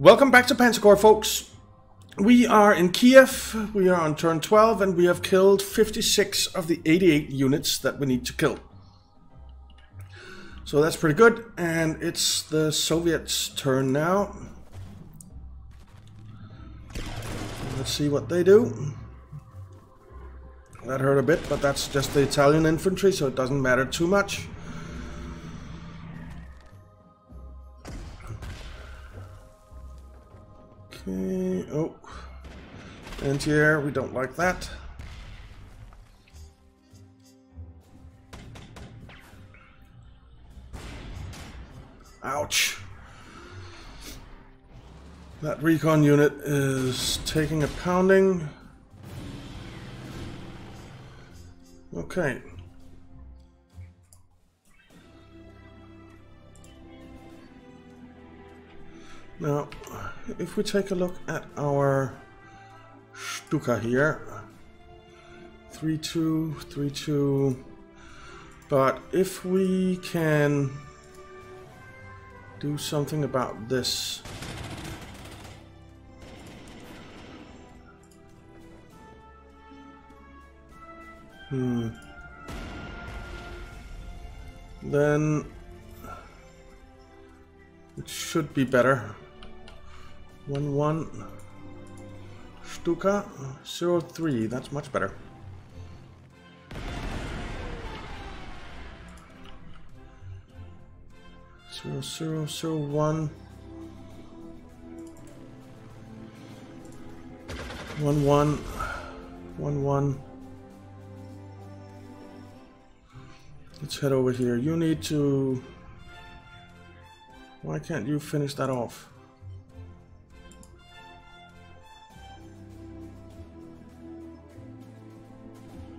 Welcome back to Corps, folks. We are in Kiev, we are on turn 12, and we have killed 56 of the 88 units that we need to kill. So that's pretty good, and it's the Soviets' turn now. Let's see what they do. That hurt a bit, but that's just the Italian infantry, so it doesn't matter too much. Okay, oh. And here, we don't like that. Ouch. That recon unit is taking a pounding. Okay. Now, if we take a look at our Stuka here, 3-2, 3-2, but if we can do something about this. Hmm. Then it should be better. 1 1 Stuka 0 3. That's much better. Zero zero zero one one one one one. Let's head over here. You need to. Why can't you finish that off?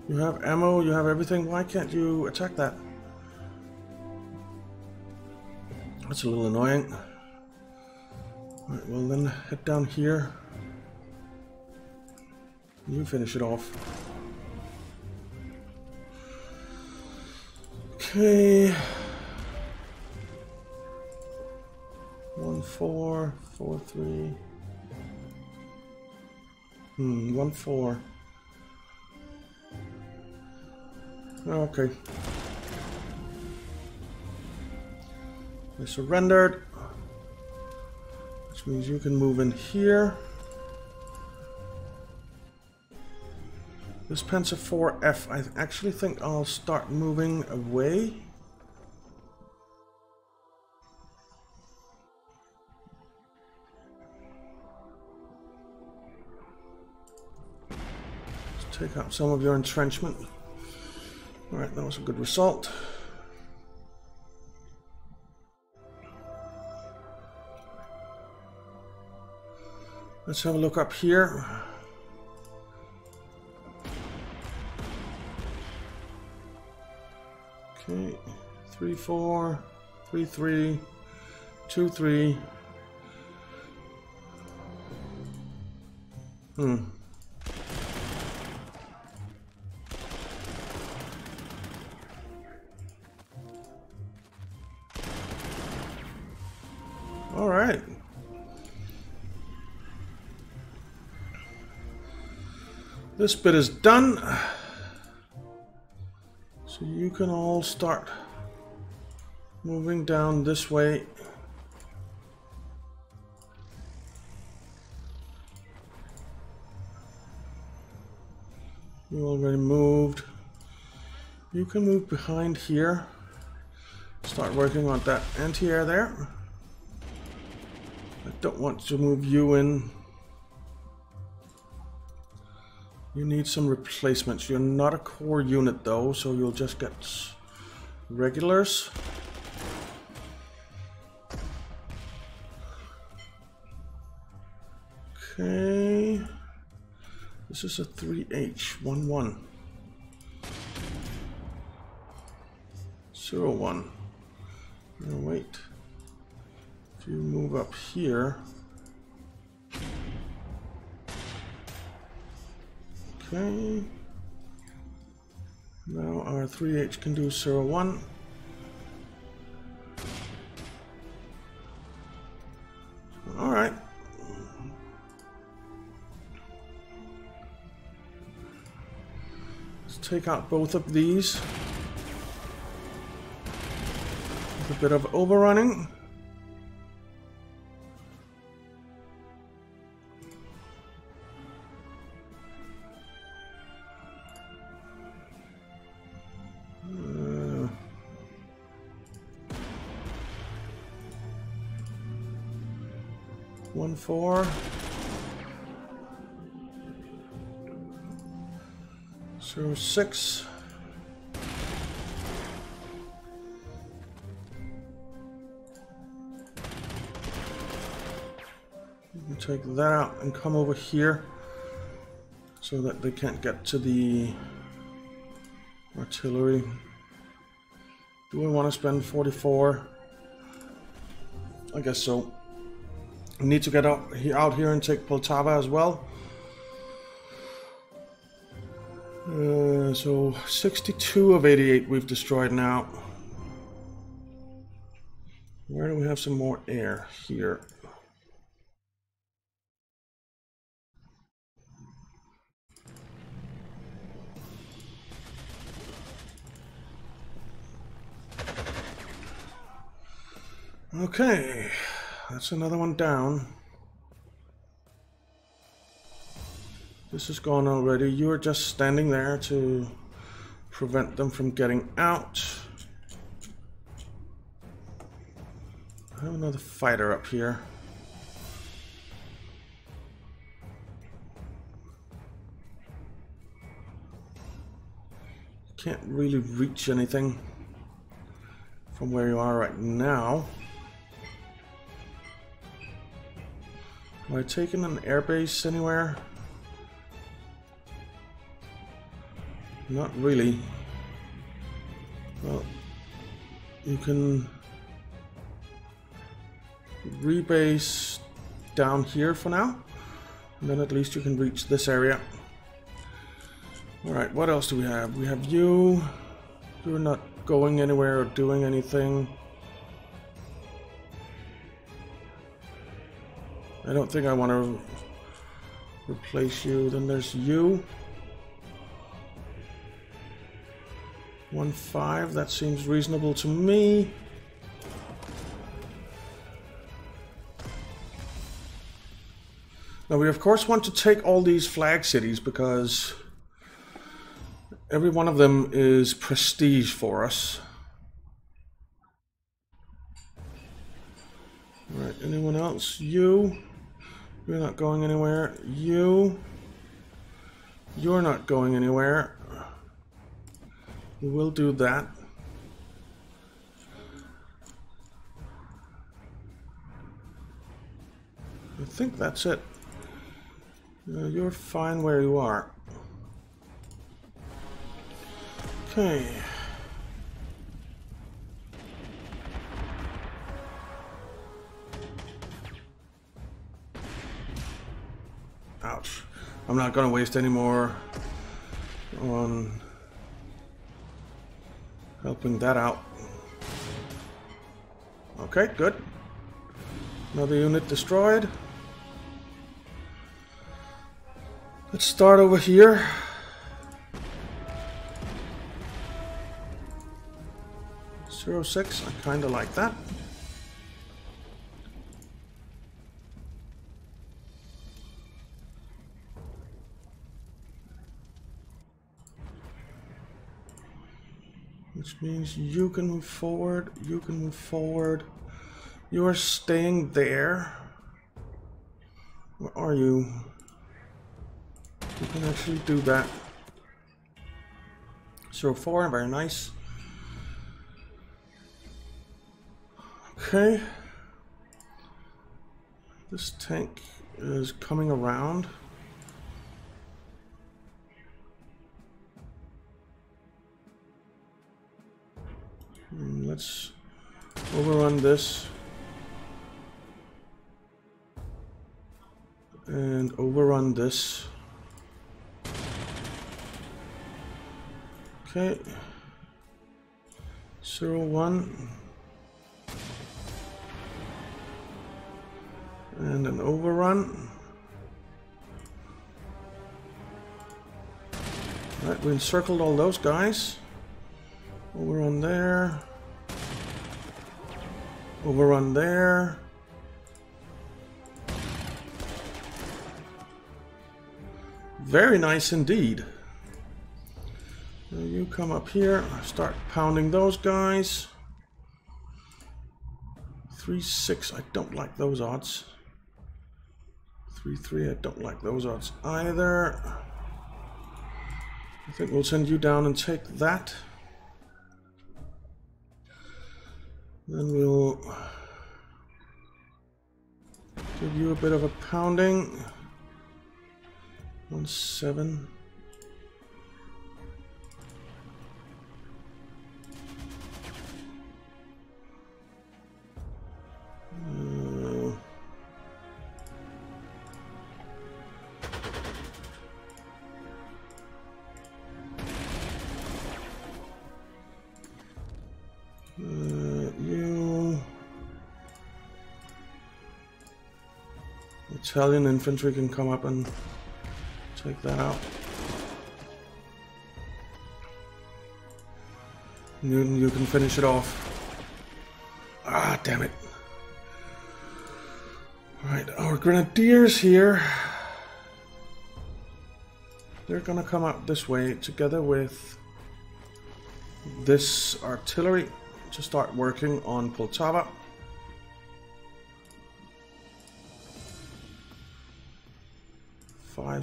You have ammo, you have everything. Why can't you attack that? That's a little annoying. Alright, well then head down here. You finish it off. Okay. One four, four three. Hmm, one four. Oh, okay. They surrendered. Which means you can move in here. This Panzer 4F, I actually think I'll start moving away. Let's take out some of your entrenchment. Alright, that was a good result. Let's have a look up here. Okay, three, four, three, three, two, three. Hmm. This bit is done. So you can all start moving down this way. You already moved. You can move behind here. Start working on that anti-air there. I don't want to move you in. You need some replacements. You're not a core unit though, so you'll just get regulars. Okay. This is a 3H11. 01. No, wait. If you move up here. Okay. Now our 3H can do 0, 1. Alright. Let's take out both of these. With a bit of overrunning. One four. Zero six. You take that out and come over here so that they can't get to the artillery. Do we want to spend 44? I guess so. Need to get out, out here and take Poltava as well. Uh, so 62 of 88 we've destroyed now. Where do we have some more air? Here. Okay, that's another one down. This is gone already. You are just standing there to prevent them from getting out. I have another fighter up here. Can't really reach anything from where you are right now. Am I taking an airbase anywhere? Not really. Well, you can rebase down here for now. And then at least you can reach this area. Alright, what else do we have? We have you. You're not going anywhere or doing anything. I don't think I want to replace you. Then there's you. One five, that seems reasonable to me. Now we of course want to take all these flag cities because every one of them is prestige for us. Alright, anyone else? You? You're not going anywhere. You? You're not going anywhere. We will do that. I think that's it. Uh, you're fine where you are. Okay. I'm not to waste any more on helping that out. Okay, good. Another unit destroyed. Let's start over here. Zero six, I kinda like that. Means you can move forward, you can move forward. You are staying there. Where are you? You can actually do that. So four, very nice. Okay. This tank is coming around. Let's overrun this. And overrun this. Okay. Zero one. And an overrun. Right, we encircled all those guys. Overrun there. Overrun there. Very nice indeed. You come up here, start pounding those guys. 3-6, I don't like those odds. 3-3, I don't like those odds either. I think we'll send you down and take that. Then we'll give you a bit of a pounding. One seven. Italian infantry can come up and take that out. Newton, you can finish it off. Ah, damn it. Alright, our grenadiers here. They're gonna come up this way together with this artillery to start working on Poltava.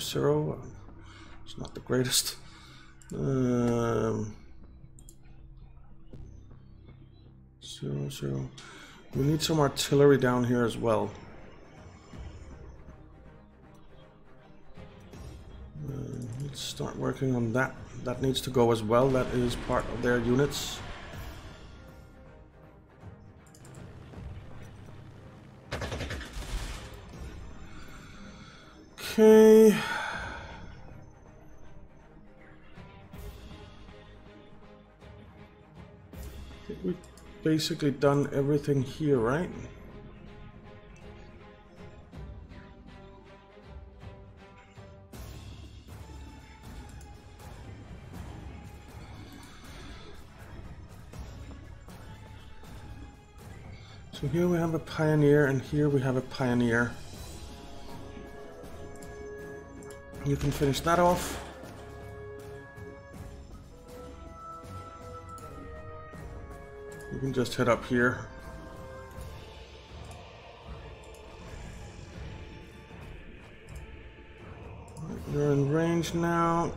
Zero. It's not the greatest. Um, zero zero. We need some artillery down here as well. Uh, let's start working on that. That needs to go as well. That is part of their units. Basically done everything here, right? So here we have a pioneer and here we have a pioneer. You can finish that off. Can just head up here. You're in range now.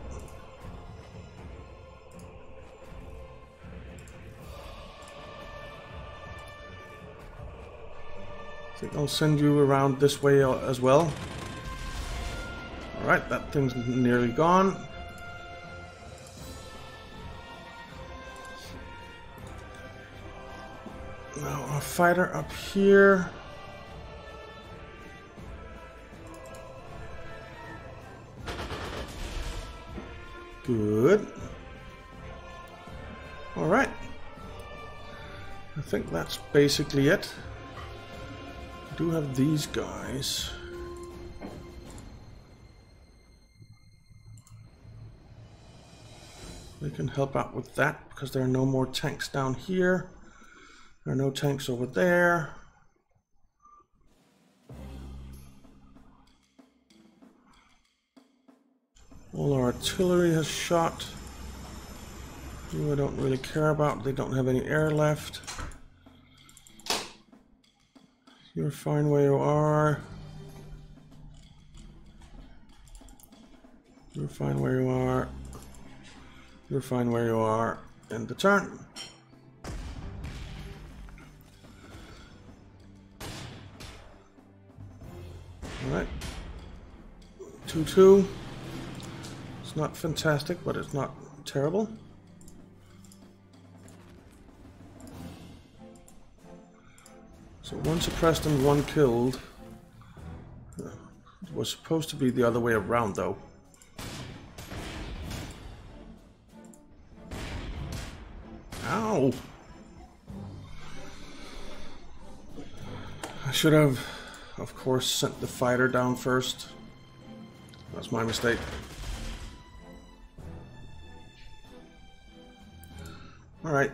I think I'll send you around this way as well. Alright, that thing's nearly gone. Fighter up here. Good. Alright. I think that's basically it. I do have these guys. They can help out with that because there are no more tanks down here. There are no tanks over there. All our artillery has shot. You I don't really care about. They don't have any air left. You're fine where you are. You're fine where you are. You're fine where you are. End the turn. 2-2. It's not fantastic, but it's not terrible. So one suppressed and one killed. It was supposed to be the other way around, though. Ow! I should have, of course, sent the fighter down first. That's my mistake. All right.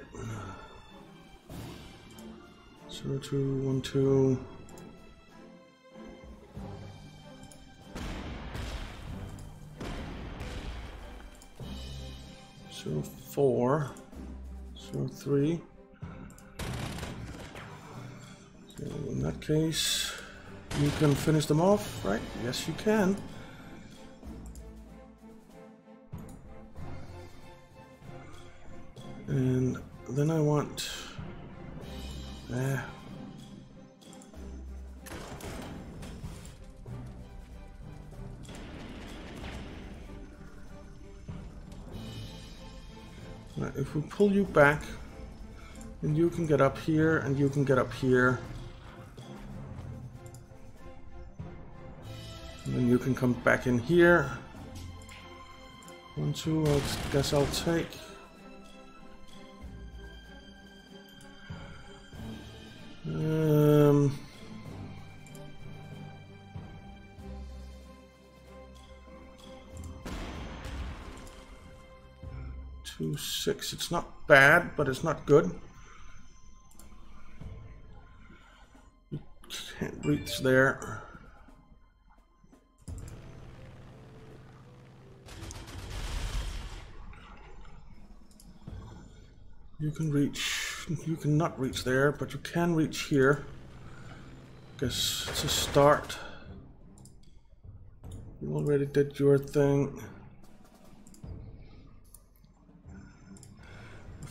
Zero two one two. Zero four. Zero three. So in that case, you can finish them off, right? Yes, you can. And then I want... Eh. If we pull you back, and you can get up here, and you can get up here. And then you can come back in here. One, two, I guess I'll take. Two, six. It's not bad, but it's not good. You can't reach there. You can reach, you cannot reach there, but you can reach here. Guess it's a start. You already did your thing.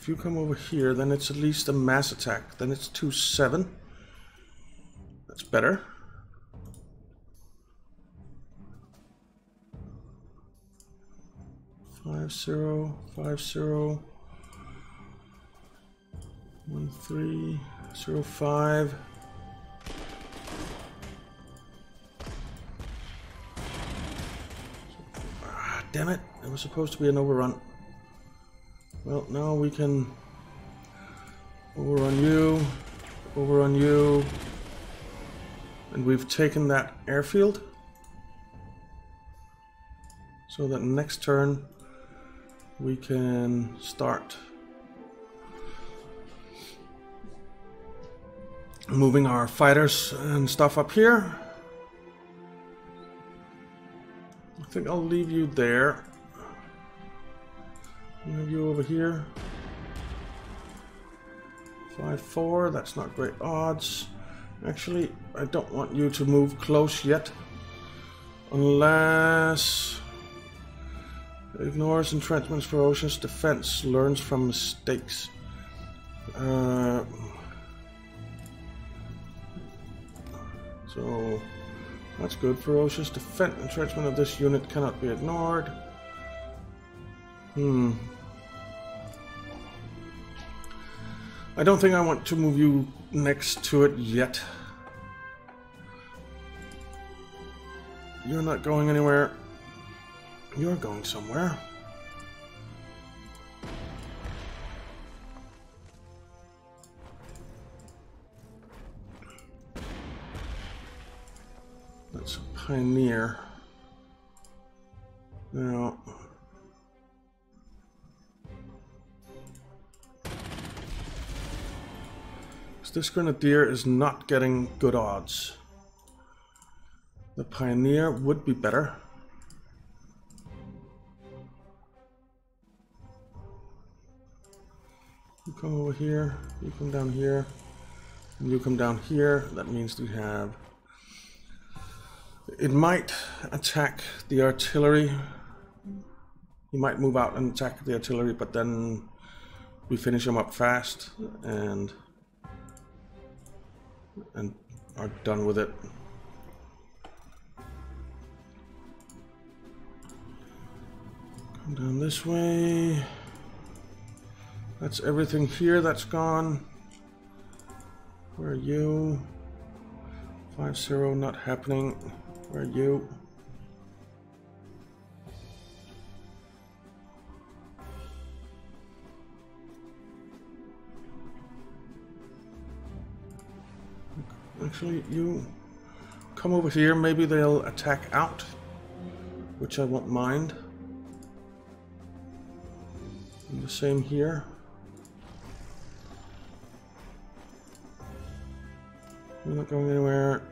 If you come over here, then it's at least a mass attack. Then it's 2-7. That's better. Five zero, five zero. One three zero five. Ah, damn it! It was supposed to be an overrun. Well, now we can overrun you, overrun you, and we've taken that airfield. So that next turn we can start moving our fighters and stuff up here. I think I'll leave you there. Move you over here. 5-4, that's not great odds. Actually, I don't want you to move close yet. Unless... Ignores entrenchments, ferocious defense, learns from mistakes. Uh, So that's good. Ferocious defense entrenchment of this unit cannot be ignored. Hmm. I don't think I want to move you next to it yet. You're not going anywhere. You're going somewhere. That's a pioneer. Now... This grenadier is not getting good odds. The pioneer would be better. You come over here, you come down here, and you come down here. That means we have it might attack the artillery. He might move out and attack the artillery, but then we finish him up fast and and are done with it. Come down this way. That's everything here that's gone. Where are you? 5-0 not happening. Where are you? actually, you come over here. Maybe they'll attack out, which I won't mind. And the same here. We're not going anywhere.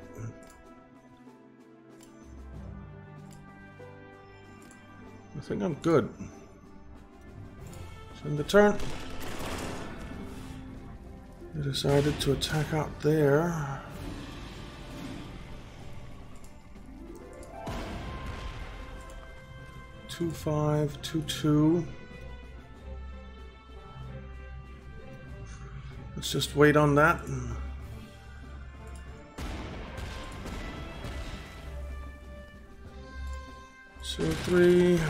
I think I'm good. So the turn, they decided to attack out there. Two five, two two. Let's just wait on that. So three.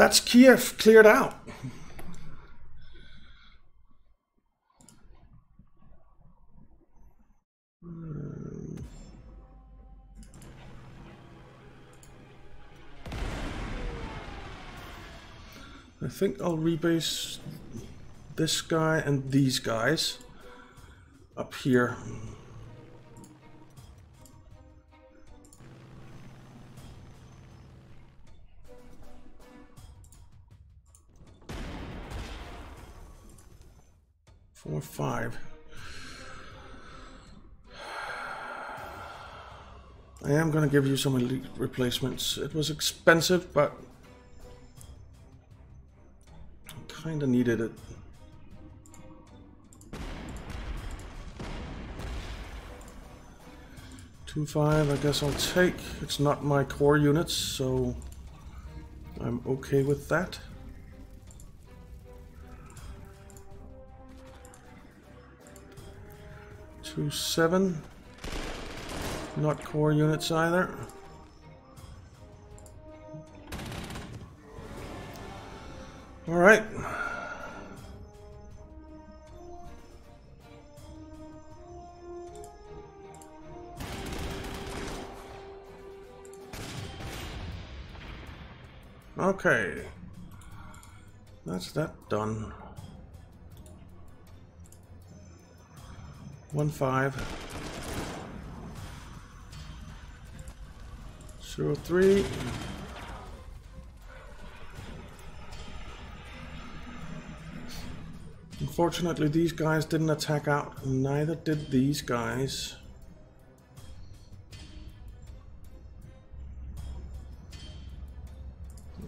That's Kiev cleared out. I think I'll rebase this guy and these guys up here. Four, five. I am going to give you some elite replacements. It was expensive, but kind of needed it. Two five, I guess I'll take. It's not my core units, so I'm okay with that. Two seven, not core units either. All right. Okay. That's that done. One five. Zero three. Unfortunately, these guys didn't attack out, neither did these guys.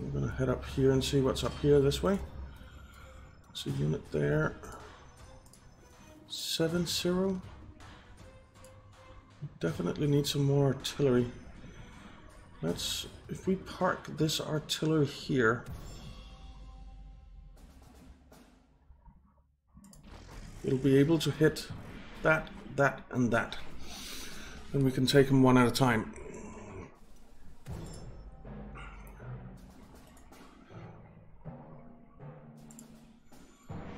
We're gonna head up here and see what's up here this way. It's a unit there. Seven zero. Definitely need some more artillery. Let's, if we park this artillery here, It'll be able to hit that, that, and that. And we can take them one at a time.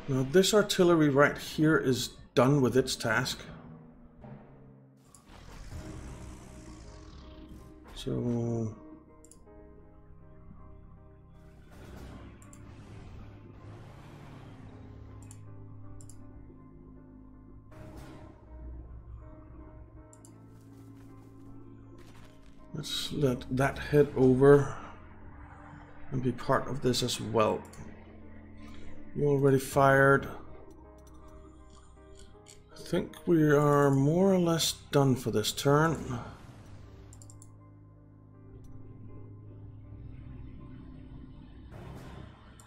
Now this artillery right here is done with its task. So Let's let that head over and be part of this as well. You already fired. Think we are more or less done for this turn.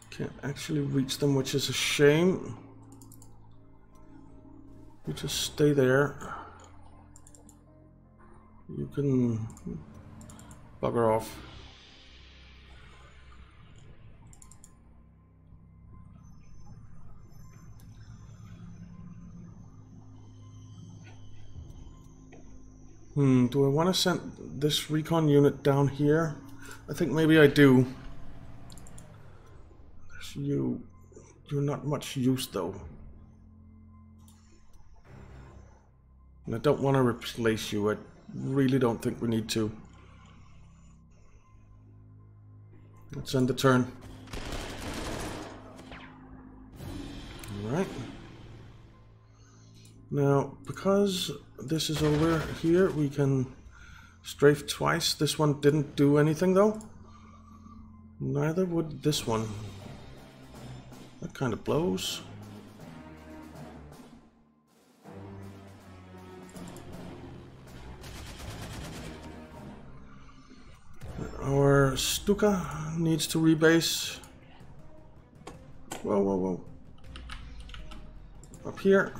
Can't actually reach them, which is a shame. You just stay there. You can Bugger off. Hmm, do I want to send this recon unit down here? I think maybe I do. You, you're not much use though. And I don't want to replace you. I really don't think we need to. Let's end the turn. Alright. Now, because this is over here, we can strafe twice. This one didn't do anything though. Neither would this one. That kind of blows. Our Stuka needs to rebase. Whoa, whoa, whoa. Up here.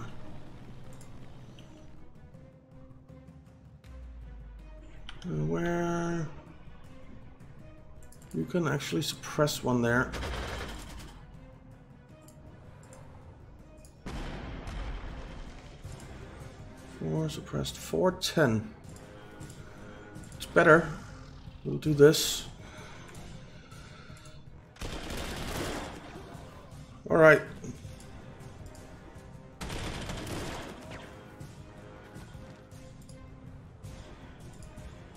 Can actually suppress one there. Four suppressed, four ten. It's better. We'll do this. All right.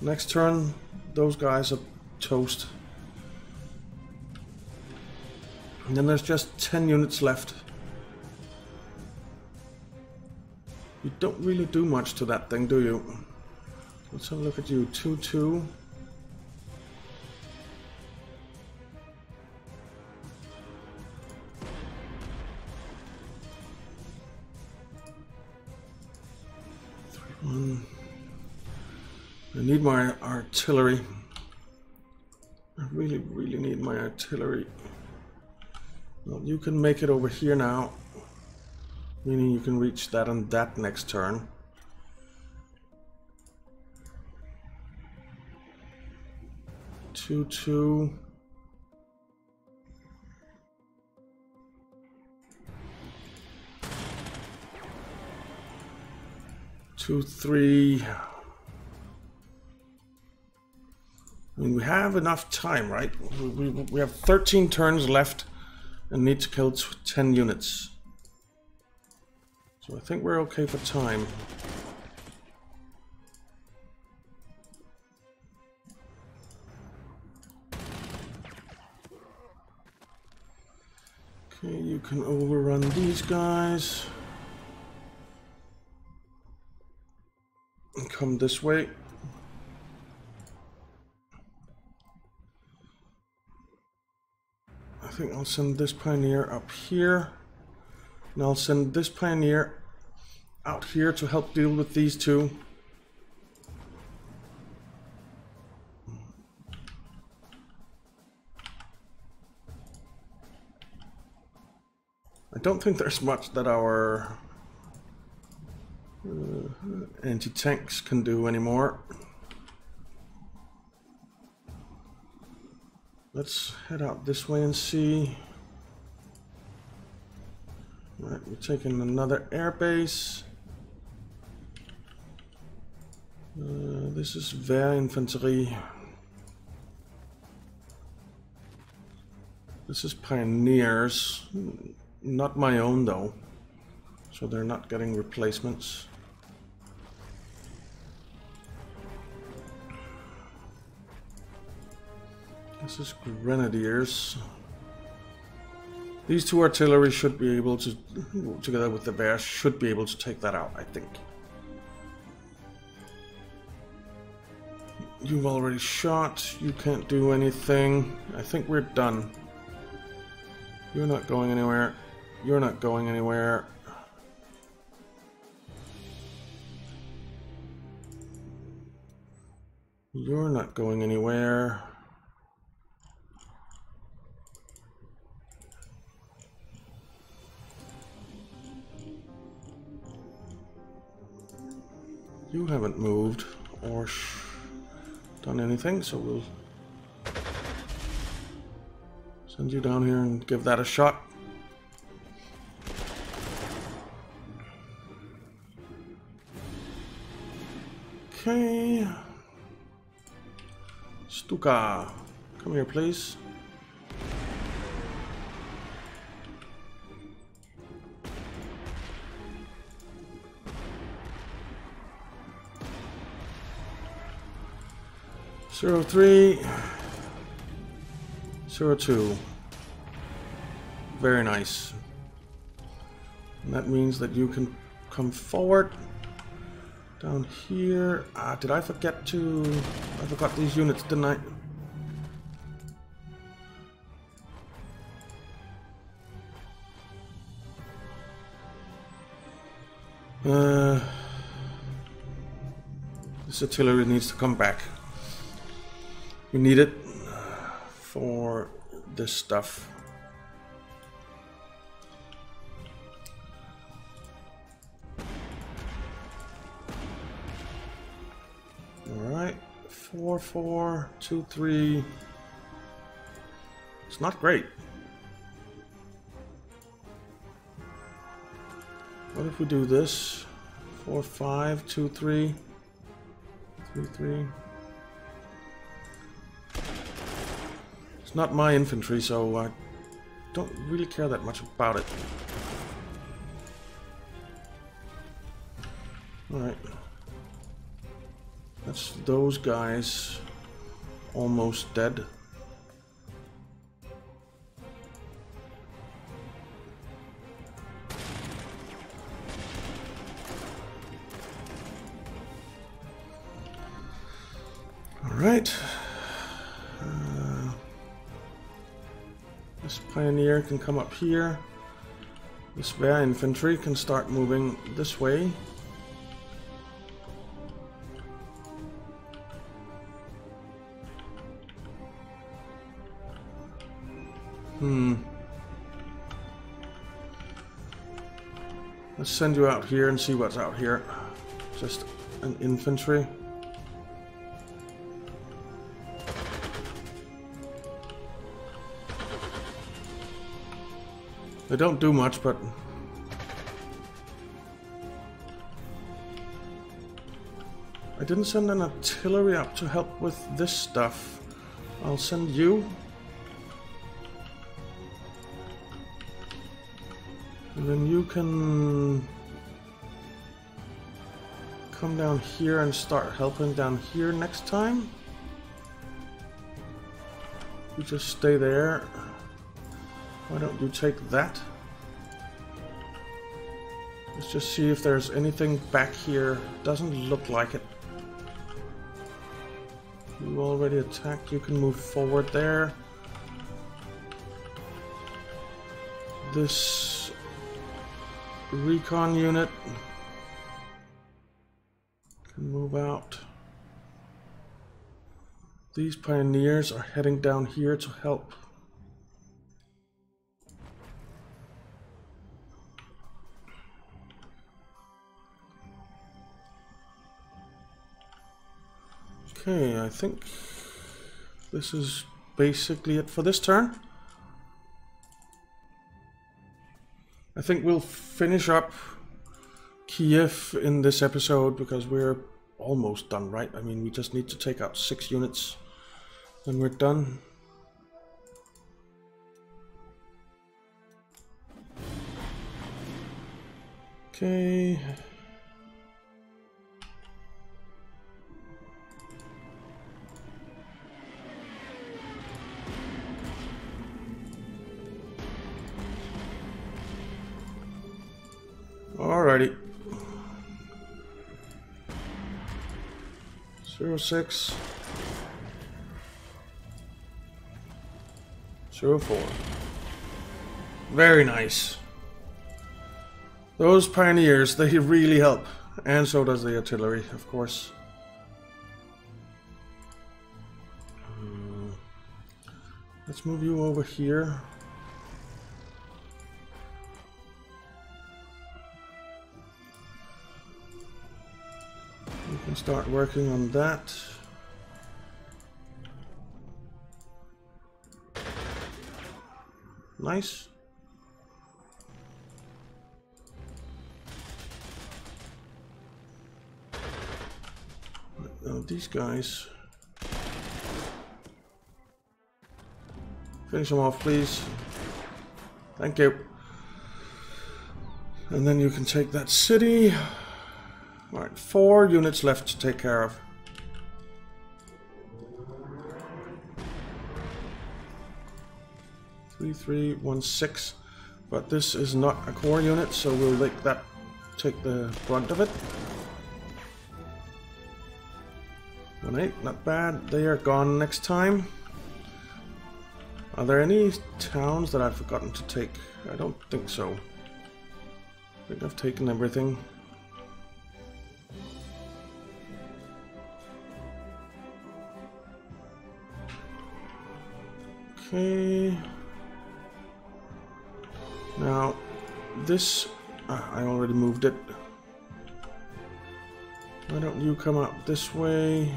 Next turn, those guys are toast. And then there's just 10 units left. You don't really do much to that thing, do you? Let's have a look at you. 2-2. I need my artillery. I really, really need my artillery. Well, you can make it over here now. Meaning you can reach that on that next turn. Two, two. Two, three. I mean, we have enough time, right? We, we, we have 13 turns left and need to kill 10 units. So I think we're okay for time. Okay, you can overrun these guys. And come this way. I'll send this Pioneer up here. And I'll send this Pioneer out here to help deal with these two. I don't think there's much that our uh, anti-tanks can do anymore. Let's head out this way and see. Right, we're taking another airbase. Uh, this is Wehrinfanterie. This is Pioneers. Not my own though. So they're not getting replacements. This is Grenadiers. These two artillery should be able to, together with the bears, should be able to take that out, I think. You've already shot, you can't do anything. I think we're done. You're not going anywhere. You're not going anywhere. You're not going anywhere. You haven't moved or done anything, so we'll send you down here and give that a shot. Okay. Stuka, come here, please. Zero three. Zero two. Very nice. And that means that you can come forward. Down here. Ah, did I forget to... I forgot these units, didn't I? Uh, this artillery needs to come back. We need it for this stuff. Alright, four, four, two, three. It's not great. What if we do this? Four, five, two, three, three, three. It's not my infantry, so I don't really care that much about it. Alright. That's those guys almost dead. Can come up here. This Wehr infantry can start moving this way. Hmm. Let's send you out here and see what's out here. Just an infantry. They don't do much, but... I didn't send an artillery up to help with this stuff. I'll send you. And then you can come down here and start helping down here next time. You just stay there. Why don't you take that? Let's just see if there's anything back here. Doesn't look like it. You already attacked. You can move forward there. This recon unit can move out. These pioneers are heading down here to help. Okay, I think this is basically it for this turn. I think we'll finish up Kiev in this episode because we're almost done, right? I mean, we just need to take out six units and we're done. Okay. Alrighty. Zero six. Zero four. Very nice. Those pioneers, they really help. And so does the artillery, of course. Uh, let's move you over here. Start working on that. Nice. Now these guys. Finish them off, please. Thank you. And then you can take that city. Alright, four units left to take care of. 3316. But this is not a core unit, so we'll make that take the brunt of it. Alright, not bad. They are gone next time. Are there any towns that I've forgotten to take? I don't think so. I think I've taken everything. Okay. Now, this... Uh, I already moved it. Why don't you come up this way?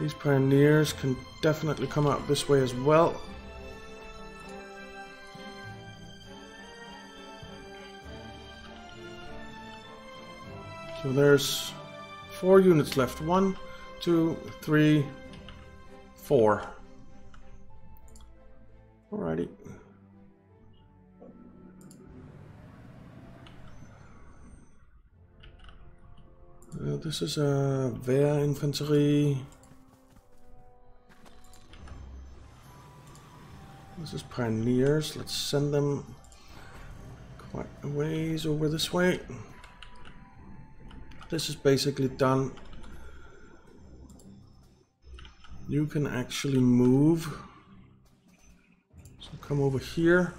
These pioneers can definitely come out this way as well. So there's four units left. One, two, three, four. Alrighty. Uh, this is a Wehr infantry. This is Pioneers. Let's send them quite a ways over this way. This is basically done. You can actually move. So come over here.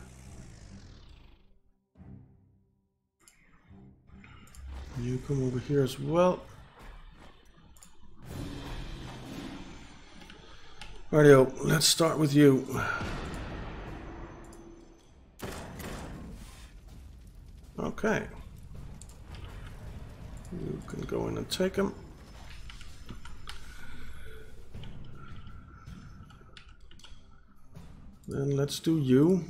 You come over here as well. Rightio, let's start with you. Okay. You can go in and take him. Then let's do you.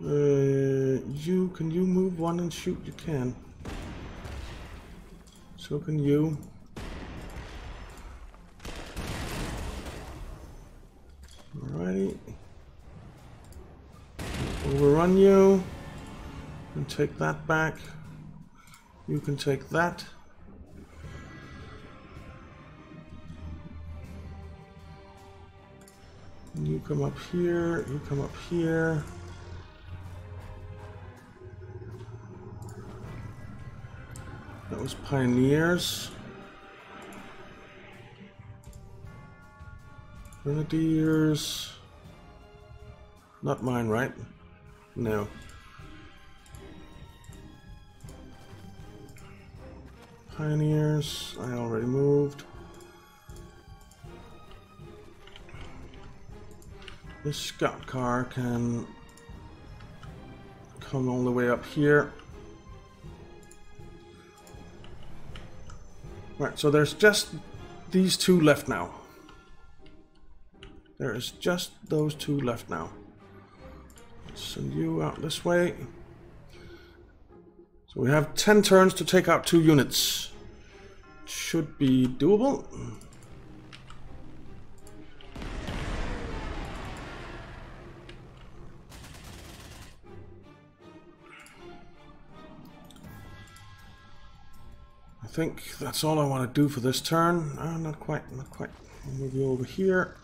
Uh, you can you move one and shoot? You can. So can you. Alrighty. Overrun you. And take that back. You can take that. You come up here, you come up here. That was Pioneers. Grenadiers. Not mine, right? No. Pioneers, I already moved. This scout car can come all the way up here. Right, so there's just these two left now. There is just those two left now. Send you out this way. So we have 10 turns to take out two units. Should be doable. I think that's all I want to do for this turn. Uh, not quite, not quite. I'll move you over here.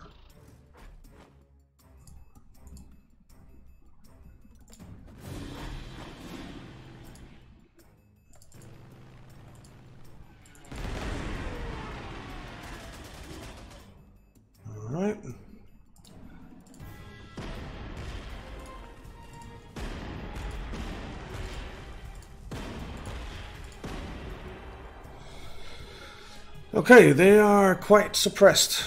Okay, they are quite suppressed.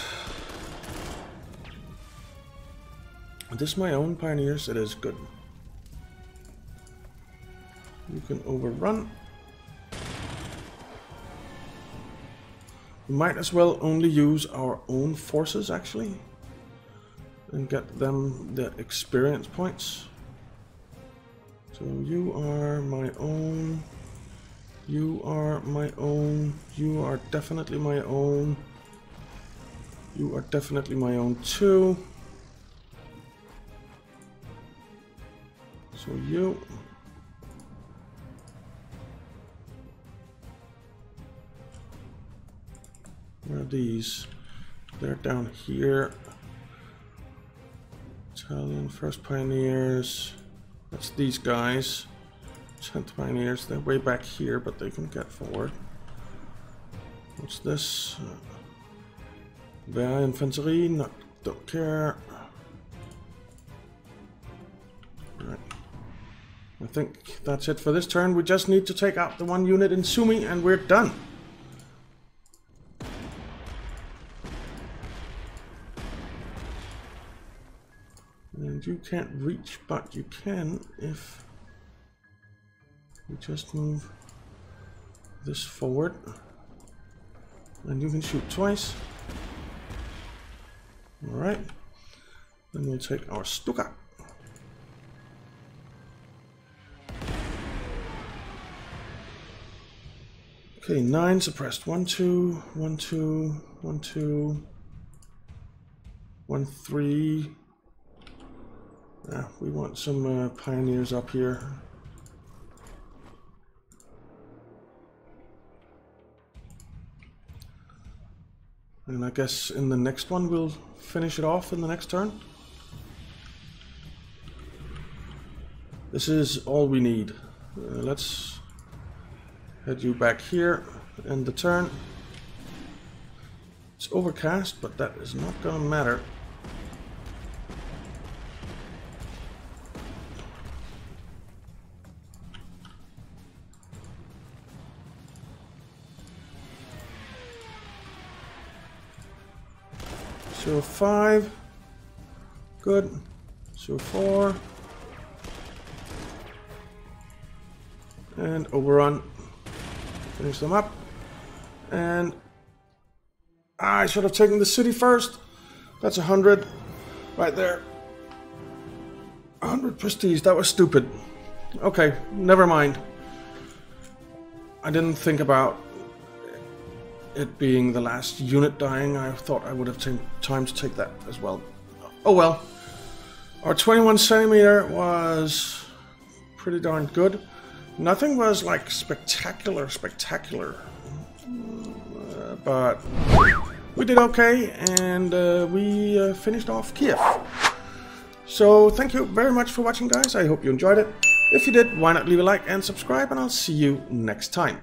Is this my own pioneers? It is good. You can overrun. We might as well only use our own forces, actually. And get them the experience points. So you are my own you are my own. You are definitely my own. You are definitely my own too. So you. Where are these? They're down here. Italian First Pioneers. That's these guys. 10th Pioneers. They're way back here, but they can get forward. What's this? Uh, Wehr Infanterie. Not, don't care. I think that's it for this turn. We just need to take out the one unit in Sumy and we're done. And you can't reach, but you can if you just move this forward. And you can shoot twice. Alright. Then we'll take our Stuka. Okay, nine suppressed. One, two, one, two, one, two, one, three. Yeah, we want some uh, pioneers up here. And I guess in the next one we'll finish it off in the next turn. This is all we need. Uh, let's head you back here, end the turn. It's overcast, but that is not gonna matter. So five. Good. So four. And overrun. Finish them up. And I should have taken the city first. That's a hundred right there. A hundred prestige. That was stupid. Okay, never mind. I didn't think about it being the last unit dying, I thought I would have time to take that as well. Oh well. Our 21 centimeter was pretty darn good. Nothing was like spectacular, spectacular. Uh, but we did okay and uh, we uh, finished off Kiev. So thank you very much for watching guys. I hope you enjoyed it. If you did, why not leave a like and subscribe and I'll see you next time.